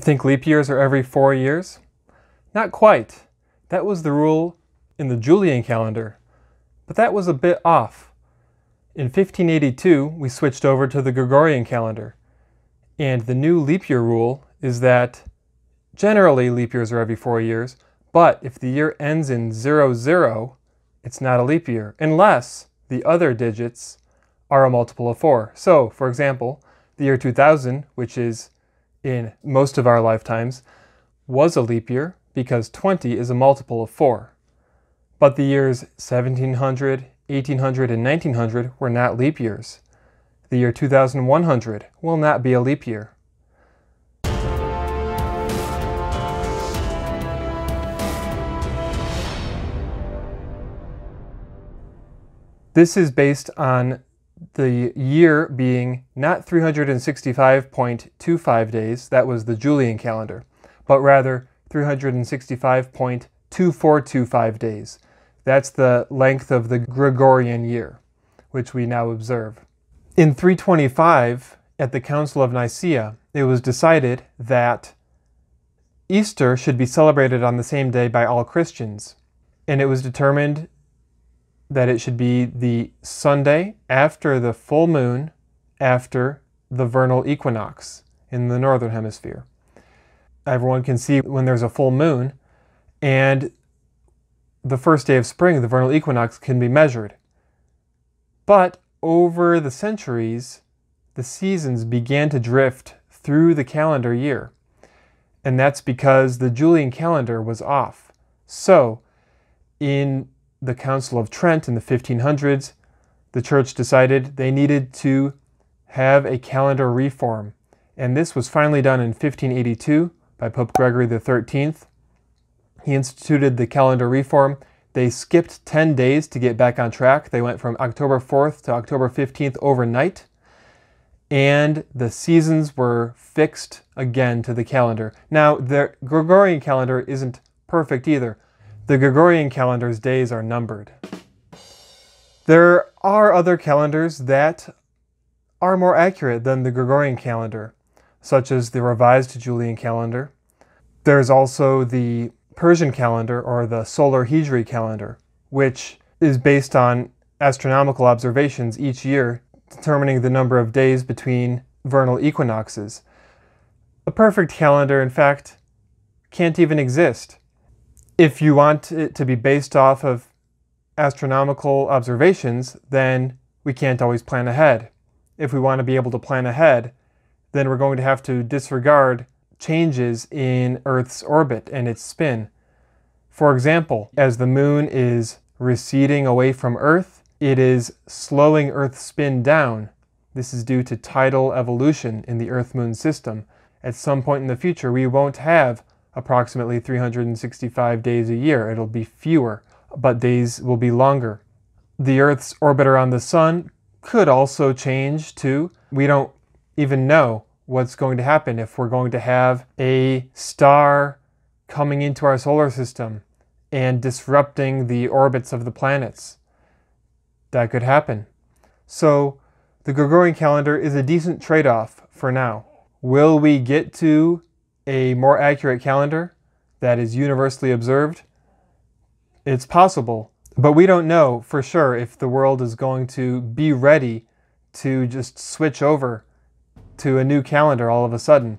You think leap years are every four years? Not quite. That was the rule in the Julian calendar, but that was a bit off. In 1582, we switched over to the Gregorian calendar, and the new leap year rule is that generally leap years are every four years, but if the year ends in 00, it's not a leap year, unless the other digits are a multiple of 4. So, for example, the year 2000, which is in most of our lifetimes, was a leap year because 20 is a multiple of 4. But the years 1700, 1800, and 1900 were not leap years. The year 2100 will not be a leap year. This is based on the year being not 365.25 days, that was the Julian calendar, but rather 365.2425 days. That's the length of the Gregorian year, which we now observe. In 325, at the Council of Nicaea, it was decided that Easter should be celebrated on the same day by all Christians, and it was determined that it should be the Sunday after the full moon after the vernal equinox in the northern hemisphere. Everyone can see when there's a full moon, and the first day of spring, the vernal equinox, can be measured. But over the centuries, the seasons began to drift through the calendar year. And that's because the Julian calendar was off. So, in the Council of Trent in the 1500s, the church decided they needed to have a calendar reform. And this was finally done in 1582 by Pope Gregory XIII. He instituted the calendar reform. They skipped 10 days to get back on track. They went from October 4th to October 15th overnight. And the seasons were fixed again to the calendar. Now, the Gregorian calendar isn't perfect either. The Gregorian calendar's days are numbered. There are other calendars that are more accurate than the Gregorian calendar, such as the revised Julian calendar. There's also the Persian calendar or the solar Hijri calendar, which is based on astronomical observations each year, determining the number of days between vernal equinoxes. A perfect calendar, in fact, can't even exist if you want it to be based off of astronomical observations, then we can't always plan ahead. If we want to be able to plan ahead, then we're going to have to disregard changes in Earth's orbit and its spin. For example, as the moon is receding away from Earth, it is slowing Earth's spin down. This is due to tidal evolution in the Earth Moon system. At some point in the future, we won't have approximately 365 days a year. It'll be fewer, but days will be longer. The Earth's orbit around the Sun could also change too. We don't even know what's going to happen if we're going to have a star coming into our solar system and disrupting the orbits of the planets. That could happen. So, the Gregorian calendar is a decent trade off for now. Will we get to a more accurate calendar that is universally observed? It's possible, but we don't know for sure if the world is going to be ready to just switch over to a new calendar all of a sudden.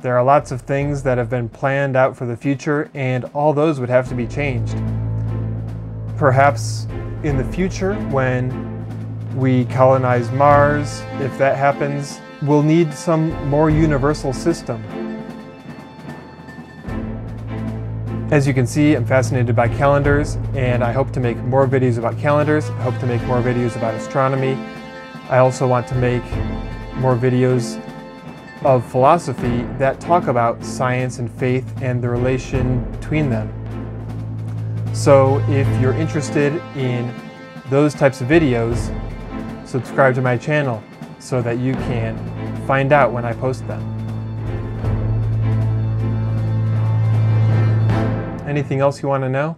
There are lots of things that have been planned out for the future, and all those would have to be changed. Perhaps in the future, when we colonize Mars, if that happens, we'll need some more universal system As you can see, I'm fascinated by calendars and I hope to make more videos about calendars. I hope to make more videos about astronomy. I also want to make more videos of philosophy that talk about science and faith and the relation between them. So if you're interested in those types of videos, subscribe to my channel so that you can find out when I post them. Anything else you want to know?